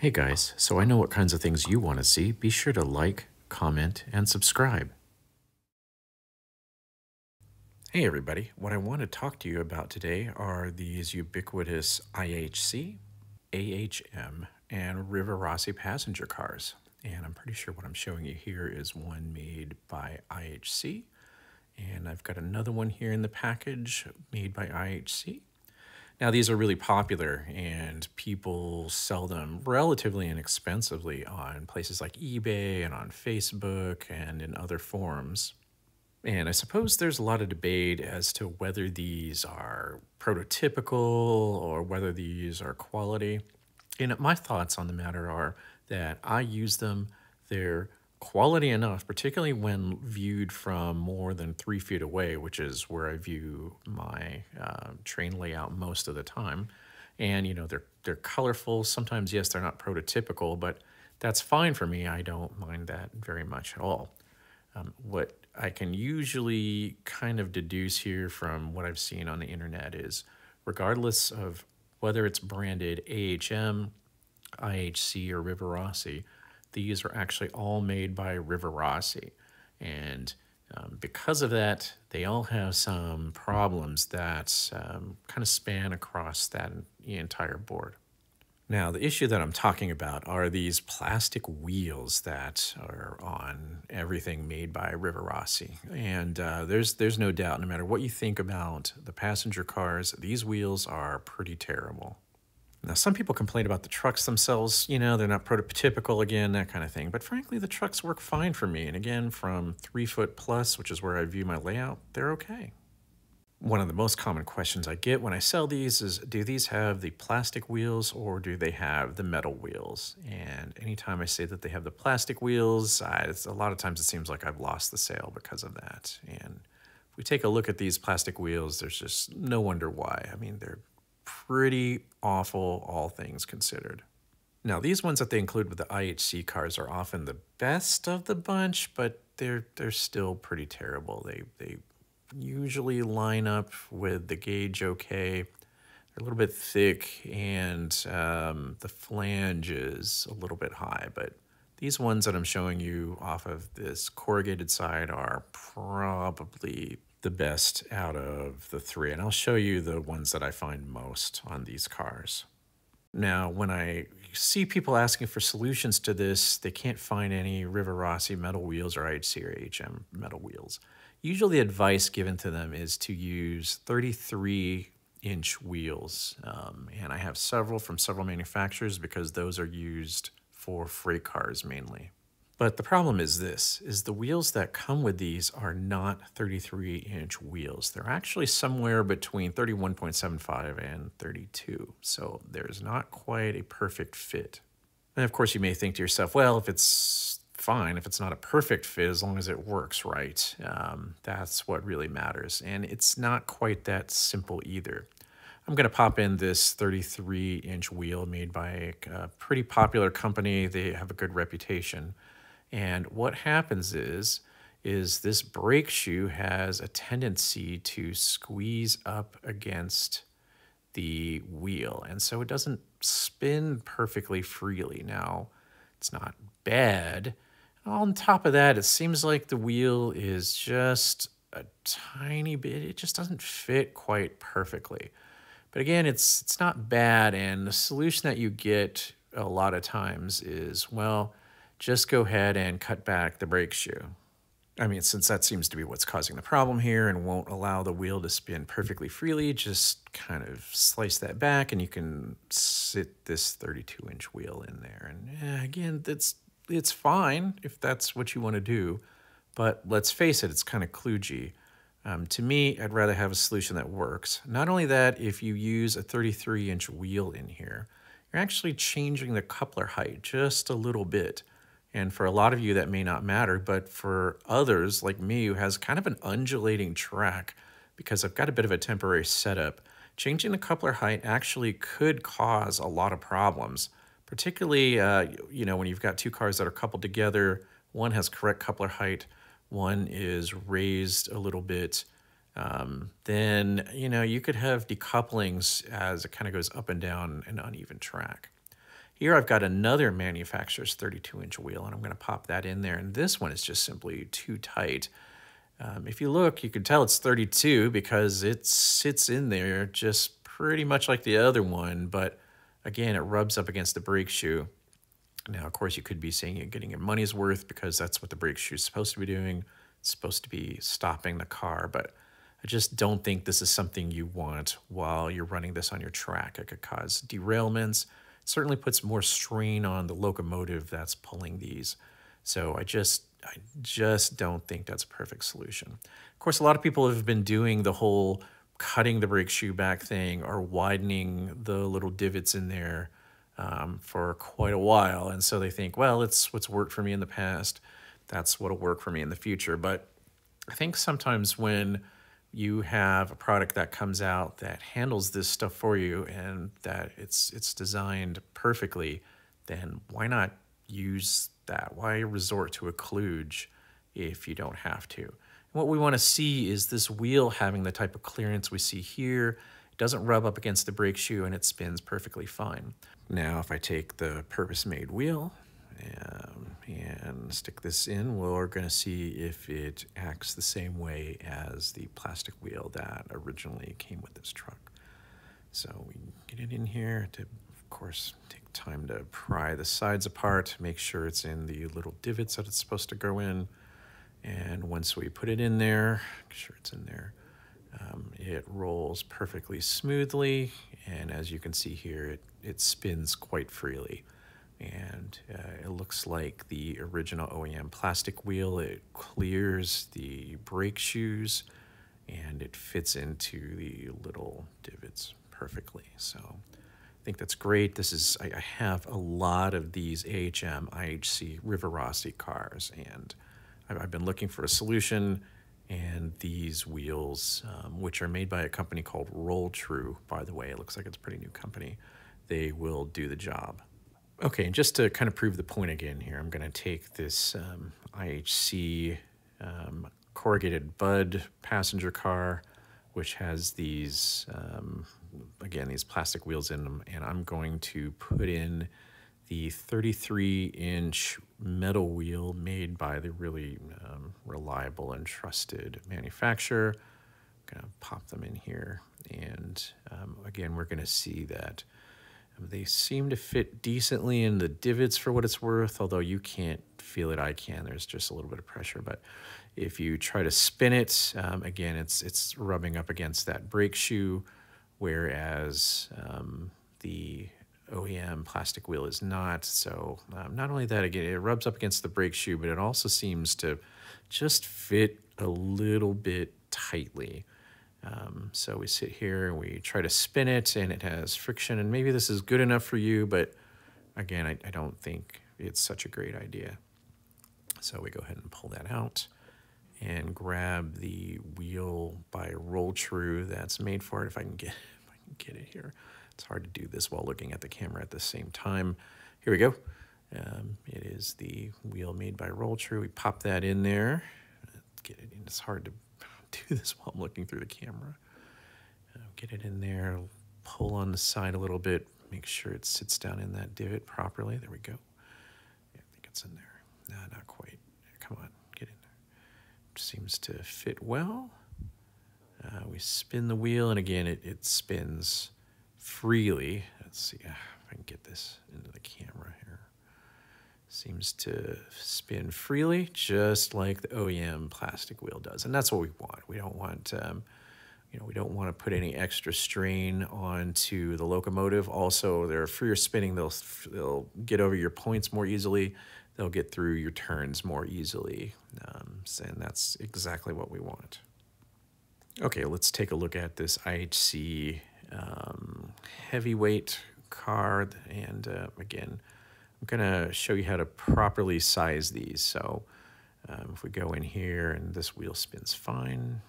Hey guys, so I know what kinds of things you want to see. Be sure to like, comment, and subscribe. Hey everybody, what I want to talk to you about today are these ubiquitous IHC, AHM, and Rivarossi passenger cars. And I'm pretty sure what I'm showing you here is one made by IHC. And I've got another one here in the package made by IHC. Now, these are really popular and people sell them relatively inexpensively on places like eBay and on Facebook and in other forums. And I suppose there's a lot of debate as to whether these are prototypical or whether these are quality. And my thoughts on the matter are that I use them, they're quality enough, particularly when viewed from more than three feet away, which is where I view my uh, train layout most of the time. And you know they're they're colorful. Sometimes yes, they're not prototypical, but that's fine for me. I don't mind that very much at all. Um, what I can usually kind of deduce here from what I've seen on the internet is, regardless of whether it's branded AHM, IHC, or Rivarossi, these are actually all made by Rivarossi. And um, because of that, they all have some problems that um, kind of span across that entire board. Now, the issue that I'm talking about are these plastic wheels that are on everything made by Rivarossi. And uh, there's, there's no doubt, no matter what you think about the passenger cars, these wheels are pretty terrible. Now, some people complain about the trucks themselves, you know, they're not prototypical again, that kind of thing. But frankly, the trucks work fine for me. And again, from three foot plus, which is where I view my layout, they're okay. One of the most common questions I get when I sell these is do these have the plastic wheels or do they have the metal wheels? And anytime I say that they have the plastic wheels, a lot of times it seems like I've lost the sale because of that. And if we take a look at these plastic wheels, there's just no wonder why. I mean, they're pretty awful, all things considered. Now, these ones that they include with the IHC cars are often the best of the bunch, but they're they're still pretty terrible. They they usually line up with the gauge okay. They're a little bit thick, and um, the flange is a little bit high. But these ones that I'm showing you off of this corrugated side are probably the best out of the three. And I'll show you the ones that I find most on these cars. Now, when I see people asking for solutions to this, they can't find any Rivarossi metal wheels or IHC or HM metal wheels. Usually the advice given to them is to use 33 inch wheels. Um, and I have several from several manufacturers because those are used for freight cars mainly. But the problem is this, is the wheels that come with these are not 33 inch wheels. They're actually somewhere between 31.75 and 32. So there's not quite a perfect fit. And of course you may think to yourself, well, if it's fine, if it's not a perfect fit, as long as it works right, um, that's what really matters. And it's not quite that simple either. I'm going to pop in this 33 inch wheel made by a pretty popular company. They have a good reputation. And what happens is, is this brake shoe has a tendency to squeeze up against the wheel. And so it doesn't spin perfectly freely. Now, it's not bad. On top of that, it seems like the wheel is just a tiny bit, it just doesn't fit quite perfectly. But again, it's it's not bad, and the solution that you get a lot of times is, well, just go ahead and cut back the brake shoe. I mean, since that seems to be what's causing the problem here and won't allow the wheel to spin perfectly freely, just kind of slice that back and you can sit this 32 inch wheel in there. And again, that's it's fine if that's what you want to do, but let's face it, it's kind of kludgy. Um, to me, I'd rather have a solution that works. Not only that, if you use a 33 inch wheel in here, you're actually changing the coupler height just a little bit. And for a lot of you, that may not matter, but for others like me who has kind of an undulating track, because I've got a bit of a temporary setup, changing the coupler height actually could cause a lot of problems, particularly, uh, you know, when you've got two cars that are coupled together, one has correct coupler height, one is raised a little bit, um, then, you know, you could have decouplings as it kind of goes up and down an uneven track. Here I've got another manufacturer's 32 inch wheel and I'm going to pop that in there. And this one is just simply too tight. Um, if you look, you can tell it's 32 because it sits in there just pretty much like the other one. But again, it rubs up against the brake shoe. Now, of course, you could be saying you're getting your money's worth because that's what the brake shoe is supposed to be doing. It's supposed to be stopping the car, but I just don't think this is something you want while you're running this on your track. It could cause derailments. Certainly puts more strain on the locomotive that's pulling these. So I just I just don't think that's a perfect solution. Of course, a lot of people have been doing the whole cutting the brake shoe back thing or widening the little divots in there um, for quite a while. And so they think, well, it's what's worked for me in the past. That's what'll work for me in the future. But I think sometimes when you have a product that comes out that handles this stuff for you and that it's it's designed perfectly, then why not use that? Why resort to a kludge if you don't have to? what we want to see is this wheel having the type of clearance we see here. It doesn't rub up against the brake shoe and it spins perfectly fine. Now if I take the purpose-made wheel um, and stick this in, we're going to see if it acts the same way as the plastic wheel that originally came with this truck. So we get it in here to, of course, take time to pry the sides apart, make sure it's in the little divots that it's supposed to go in. And once we put it in there, make sure it's in there, um, it rolls perfectly smoothly. And as you can see here, it, it spins quite freely. And uh, it looks like the original OEM plastic wheel. It clears the brake shoes and it fits into the little divots perfectly. So I think that's great. This is, I, I have a lot of these AHM IHC Rivarossi cars and I've been looking for a solution, and these wheels, um, which are made by a company called Roll-Tru, by the way, it looks like it's a pretty new company, they will do the job. Okay, and just to kind of prove the point again here, I'm going to take this um, IHC um, corrugated Bud passenger car, which has these, um, again, these plastic wheels in them, and I'm going to put in the 33 inch metal wheel made by the really um, reliable and trusted manufacturer. I'm going to pop them in here. And um, again, we're going to see that they seem to fit decently in the divots for what it's worth, although you can't feel it, I can. There's just a little bit of pressure. But if you try to spin it, um, again, it's, it's rubbing up against that brake shoe, whereas um, the OEM plastic wheel is not. So um, not only that, again, it rubs up against the brake shoe, but it also seems to just fit a little bit tightly. Um, so we sit here and we try to spin it and it has friction and maybe this is good enough for you, but again, I, I don't think it's such a great idea. So we go ahead and pull that out and grab the wheel by Roll-Tru that's made for it. If I can get, if I can get it here. It's hard to do this while looking at the camera at the same time. Here we go. Um, it is the wheel made by Roll-Tru. We pop that in there. Get it in. It's hard to do this while I'm looking through the camera. Uh, get it in there. Pull on the side a little bit. Make sure it sits down in that divot properly. There we go. Yeah, I think it's in there. No, not quite. Come on, get in there. Seems to fit well. Uh, we spin the wheel, and again, it, it spins freely. Let's see if I can get this into the camera. Seems to spin freely, just like the OEM plastic wheel does. And that's what we want. We don't want, um, you know, we don't want to put any extra strain onto the locomotive. Also, they're freer spinning. They'll, they'll get over your points more easily. They'll get through your turns more easily. Um, and that's exactly what we want. Okay, let's take a look at this IHC um, heavyweight car. And uh, again, I'm to show you how to properly size these. So um, if we go in here and this wheel spins fine,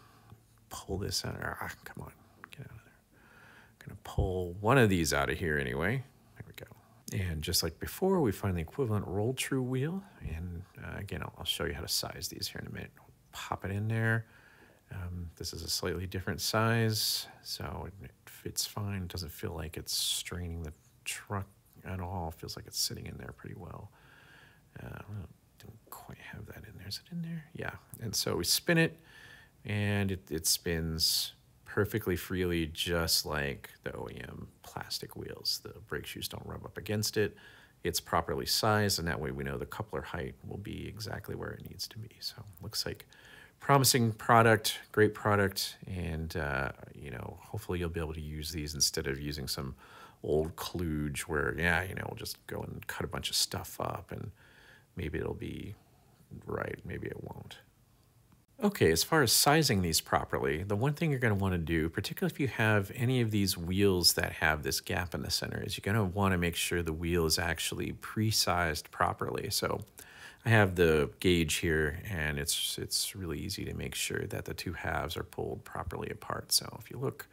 pull this out. Ah, come on, get out of there. I'm to pull one of these out of here anyway. There we go. And just like before, we find the equivalent Roll-Tru wheel. And uh, again, I'll, I'll, show you how to size these here in a minute. Pop it in there. Um, this is a slightly different size, so it fits fine. It doesn't feel like it's straining the truck at all. Feels like it's sitting in there pretty well. Uh, don't quite have that in there. Is it in there? Yeah. And so we spin it, and it, it spins perfectly freely, just like the OEM plastic wheels. The brake shoes don't rub up against it. It's properly sized, and that way we know the coupler height will be exactly where it needs to be. So looks like promising product, great product, and uh, you know hopefully you'll be able to use these instead of using some old kludge where yeah you know we'll just go and cut a bunch of stuff up and maybe it'll be right, maybe it won't. Okay, as far as sizing these properly, the one thing you're going to want to do, particularly if you have any of these wheels that have this gap in the center, is you're going to want to make sure the wheel is actually pre-sized properly. So I have the gauge here, and it's, it's really easy to make sure that the two halves are pulled properly apart. So if you look,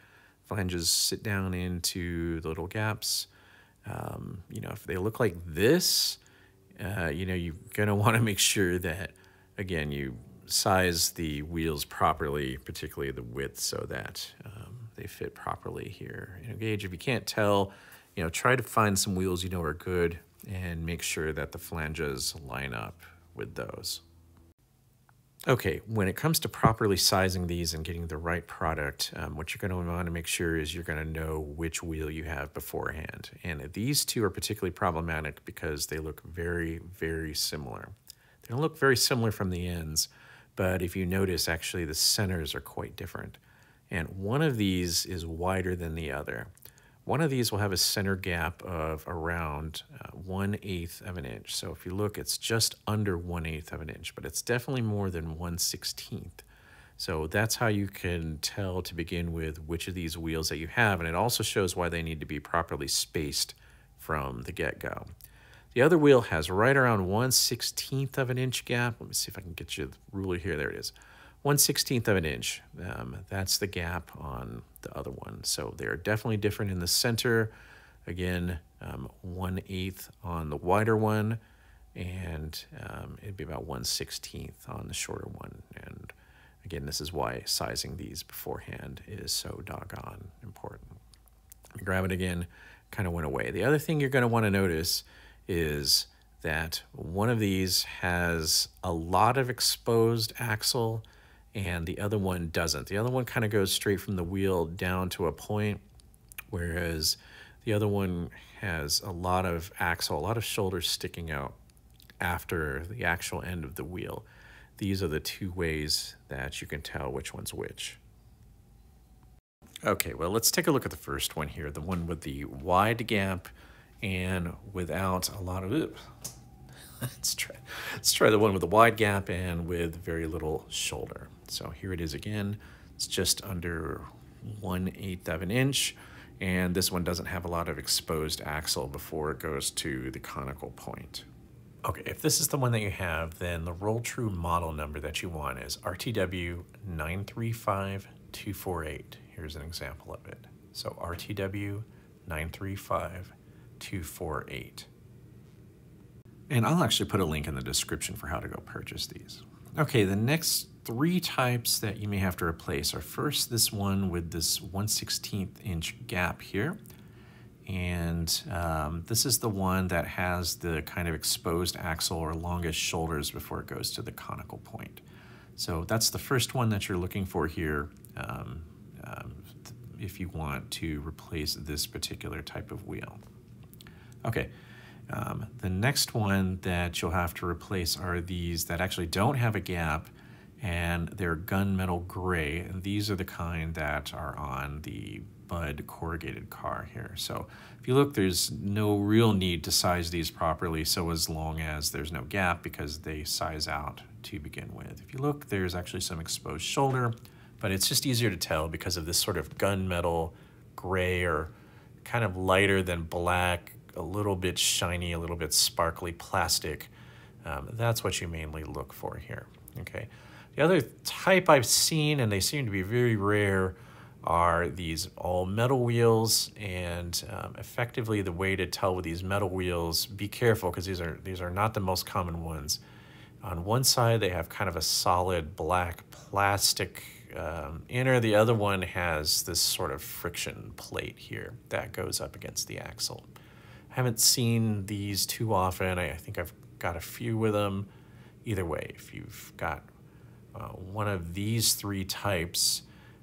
flanges sit down into the little gaps. Um, you know, if they look like this, uh, you know, you're going to want to make sure that, again, you size the wheels properly, particularly the width, so that um, they fit properly here in a gauge. If you can't tell, you know, try to find some wheels you know are good and make sure that the flanges line up with those. Okay, when it comes to properly sizing these and getting the right product, um, what you're going to want to make sure is you're going to know which wheel you have beforehand. And these two are particularly problematic because they look very, very similar. They don't look very similar from the ends, but if you notice, actually the centers are quite different. And one of these is wider than the other. One of these will have a center gap of around uh, 1 eighth of an inch. So if you look, it's just under 1 eighth of an inch, but it's definitely more than 1 16th. So that's how you can tell to begin with which of these wheels that you have. And it also shows why they need to be properly spaced from the get-go. The other wheel has right around 1 16th of an inch gap. Let me see if I can get you the ruler here. There it is. 1 16th of an inch. Um, that's the gap on the other one. So they're definitely different in the center. Again, um, 1 8th on the wider one, and um, it'd be about 1 16th on the shorter one. And again, this is why sizing these beforehand is so doggone important. Grab it again, kind of went away. The other thing you're going to want to notice is that one of these has a lot of exposed axle and the other one doesn't. The other one kind of goes straight from the wheel down to a point, whereas the other one has a lot of axle, a lot of shoulders sticking out after the actual end of the wheel. These are the two ways that you can tell which one's which. Okay, well, let's take a look at the first one here, the one with the wide gap and without a lot of, oops, let's try, let's try the one with the wide gap and with very little shoulder. So here it is again. It's just under 1 8th of an inch. And this one doesn't have a lot of exposed axle before it goes to the conical point. Okay, if this is the one that you have, then the Roll-Tru model number that you want is RTW 935248. Here's an example of it. So RTW 935248. And I'll actually put a link in the description for how to go purchase these. Okay, the next three types that you may have to replace are first this one with this 1 16th inch gap here. And um, this is the one that has the kind of exposed axle or longest shoulders before it goes to the conical point. So that's the first one that you're looking for here um, um, if you want to replace this particular type of wheel. Okay, um, the next one that you'll have to replace are these that actually don't have a gap and they're gunmetal gray. And these are the kind that are on the Bud corrugated car here. So if you look, there's no real need to size these properly so as long as there's no gap because they size out to begin with. If you look, there's actually some exposed shoulder, but it's just easier to tell because of this sort of gunmetal gray or kind of lighter than black a little bit shiny, a little bit sparkly plastic. Um, that's what you mainly look for here, okay? The other type I've seen, and they seem to be very rare, are these all metal wheels and um, effectively the way to tell with these metal wheels be careful because these are these are not the most common ones on one side they have kind of a solid black plastic um, inner the other one has this sort of friction plate here that goes up against the axle haven't seen these too often. I, I think I've got a few with them. Either way, if you've got uh, one of these three types,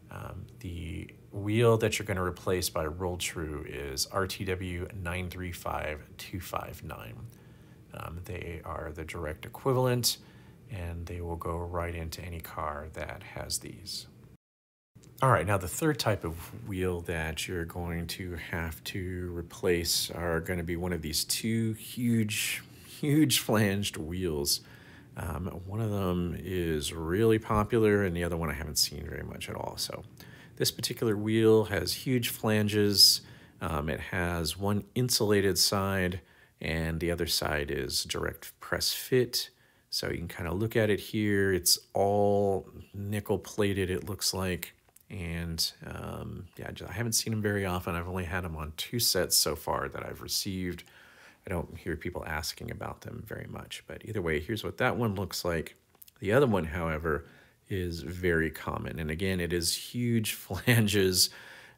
um, the wheel that you're going to replace by Roll-Tru is RTW 935259. Um, they are the direct equivalent and they will go right into any car that has these. All right, now the third type of wheel that you're going to have to replace are going to be one of these two huge, huge flanged wheels. Um, one of them is really popular and the other one I haven't seen very much at all. So this particular wheel has huge flanges. Um, it has one insulated side and the other side is direct press fit. So you can kind of look at it here. It's all nickel plated, it looks like. And um, yeah, I haven't seen them very often. I've only had them on two sets so far that I've received. I don't hear people asking about them very much. But either way, here's what that one looks like. The other one, however, is very common. And again, it is huge flanges.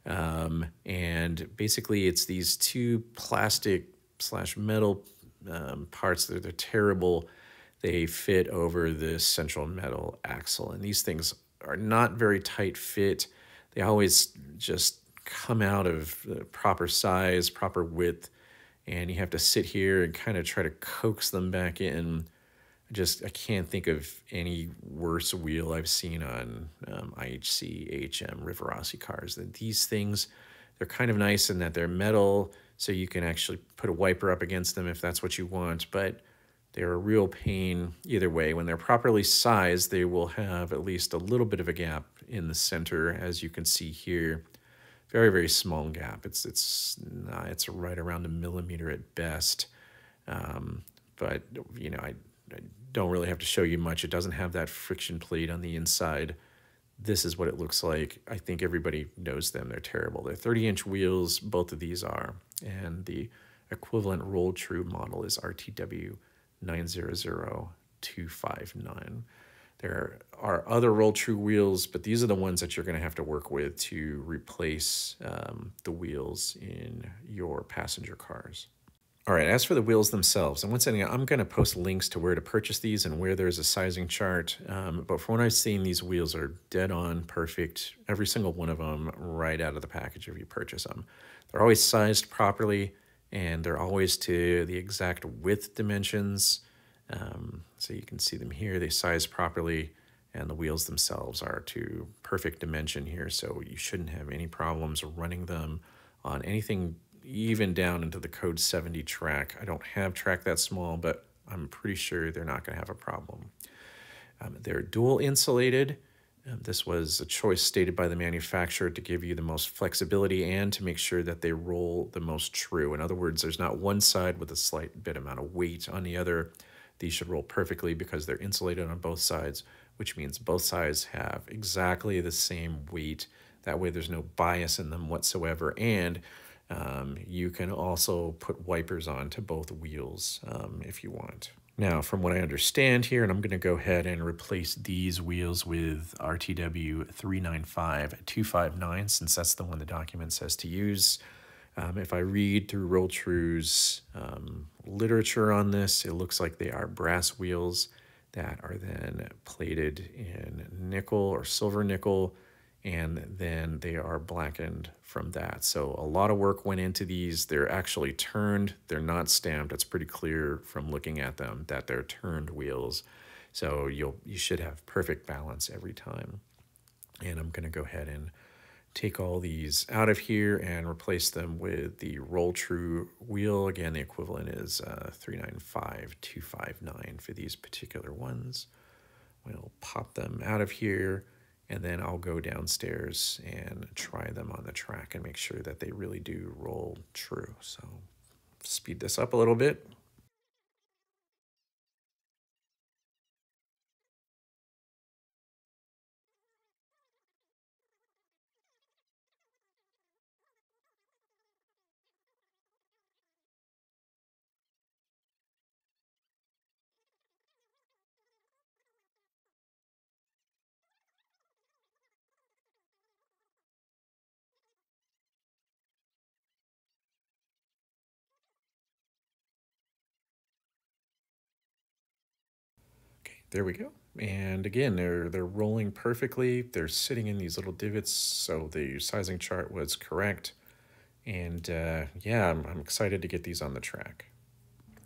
Um, and basically, it's these two plastic slash metal um, parts that are terrible. They fit over this central metal axle. And these things are not very tight fit. They always just come out of proper size, proper width, and you have to sit here and kind of try to coax them back in. I just I can't think of any worse wheel I've seen on um, IHC, HM, Rivarossi cars than these things. They're kind of nice in that they're metal, so you can actually put a wiper up against them if that's what you want, but they're a real pain either way. When they're properly sized, they will have at least a little bit of a gap in the center, as you can see here. Very, very small gap. It's it's it's right around a millimeter at best. Um, but you know, I, I don't really have to show you much. It doesn't have that friction plate on the inside. This is what it looks like. I think everybody knows them. They're terrible. They're 30 inch wheels. Both of these are, and the equivalent Roll-Tru model is RTW 900259. There are other Roll-Tru wheels, but these are the ones that you're going to have to work with to replace um, the wheels in your passenger cars. All right, as for the wheels themselves, and once again, I'm going to post links to where to purchase these and where there's a sizing chart. Um, but from what I've seen, these wheels are dead on, perfect, every single one of them right out of the package if you purchase them. They're always sized properly and they're always to the exact width dimensions. Um, so you can see them here, they size properly, and the wheels themselves are to perfect dimension here, so you shouldn't have any problems running them on anything even down into the code 70 track. I don't have track that small, but I'm pretty sure they're not going to have a problem. Um, they're dual insulated, this was a choice stated by the manufacturer to give you the most flexibility and to make sure that they roll the most true. In other words, there's not one side with a slight bit amount of weight on the other. These should roll perfectly because they're insulated on both sides, which means both sides have exactly the same weight. That way there's no bias in them whatsoever. And um, you can also put wipers on to both wheels um, if you want. Now, from what I understand here, and I'm going to go ahead and replace these wheels with RTW 395259, since that's the one the document says to use. Um, if I read through Roll-Tru's um, literature on this, it looks like they are brass wheels that are then plated in nickel or silver nickel and then they are blackened from that. So a lot of work went into these. They're actually turned. They're not stamped. It's pretty clear from looking at them that they're turned wheels. So you'll you should have perfect balance every time. And I'm going to go ahead and take all these out of here and replace them with the Roll-Tru wheel. Again, the equivalent is uh, 395259 for these particular ones. We'll pop them out of here and then I'll go downstairs and try them on the track and make sure that they really do roll true. So speed this up a little bit. There we go. And again, they're they're rolling perfectly. They're sitting in these little divots, so the sizing chart was correct. And uh, yeah, I'm, I'm excited to get these on the track.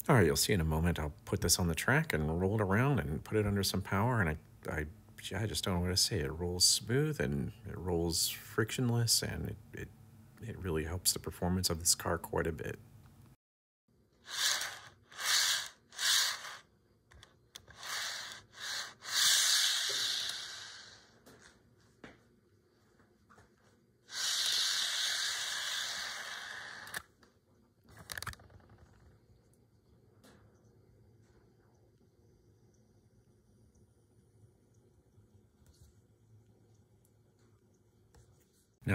All right, you'll see in a moment. I'll put this on the track and roll it around and put it under some power. And I, I, I just don't know what to say. It rolls smooth and it rolls frictionless, and it, it, it really helps the performance of this car quite a bit.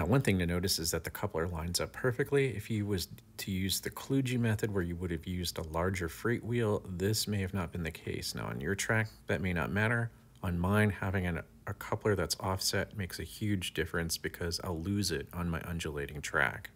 Now, one thing to notice is that the coupler lines up perfectly. If you was to use the kludgy method where you would have used a larger freight wheel, this may have not been the case. Now, on your track, that may not matter. On mine, having an, a coupler that's offset makes a huge difference because I'll lose it on my undulating track.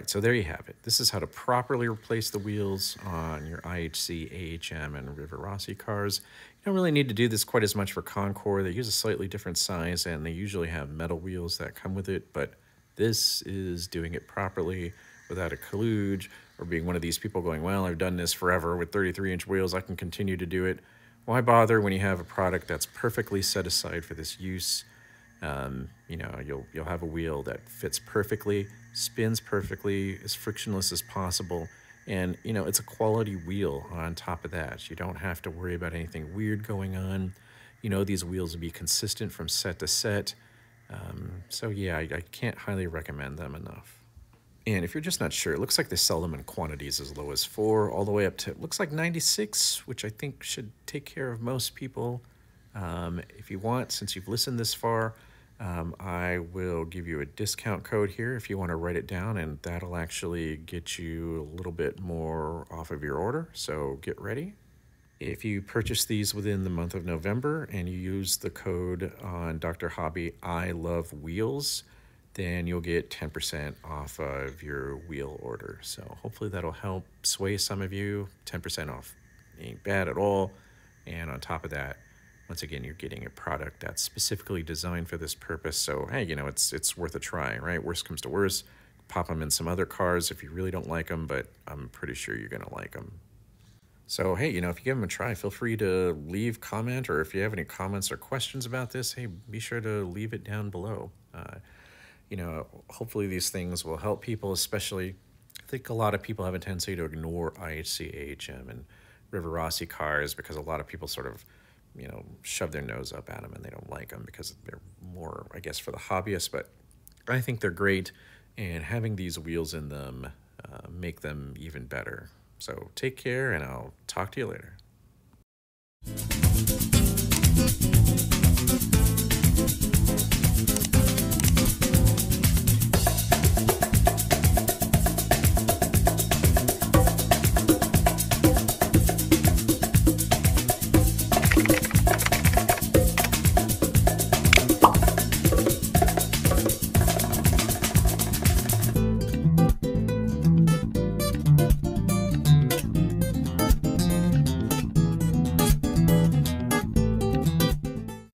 Right, so there you have it. This is how to properly replace the wheels on your IHC, AHM, and Rivarossi cars. You don't really need to do this quite as much for Con-Cor. They use a slightly different size, and they usually have metal wheels that come with it, but this is doing it properly without a kludge or being one of these people going, well, I've done this forever with 33-inch wheels. I can continue to do it. Why bother when you have a product that's perfectly set aside for this use? Um, you know, you'll you'll have a wheel that fits perfectly, spins perfectly, as frictionless as possible, and you know it's a quality wheel. On top of that, you don't have to worry about anything weird going on. You know these wheels will be consistent from set to set. Um, so yeah, I, I can't highly recommend them enough. And if you're just not sure, it looks like they sell them in quantities as low as four, all the way up to looks like 96, which I think should take care of most people. Um, if you want, since you've listened this far, um, I will give you a discount code here if you want to write it down, and that'll actually get you a little bit more off of your order. So get ready. If you purchase these within the month of November and you use the code on Dr. Hobby I Love Wheels, then you'll get 10% off of your wheel order. So hopefully that'll help sway some of you. 10% off ain't bad at all. And on top of that, once again, you're getting a product that's specifically designed for this purpose. So, hey, you know, it's it's worth a try, right? Worst comes to worst, pop them in some other cars if you really don't like them, but I'm pretty sure you're going to like them. So, hey, you know, if you give them a try, feel free to leave comment, or if you have any comments or questions about this, hey, be sure to leave it down below. Uh, you know, hopefully these things will help people, especially, I think a lot of people have a tendency to ignore IHC, AHM, and Rivarossi cars because a lot of people sort of you know, shove their nose up at them and they don't like them because they're more, I guess, for the hobbyists. But I think they're great, and having these wheels in them uh, make them even better. So take care, and I'll talk to you later.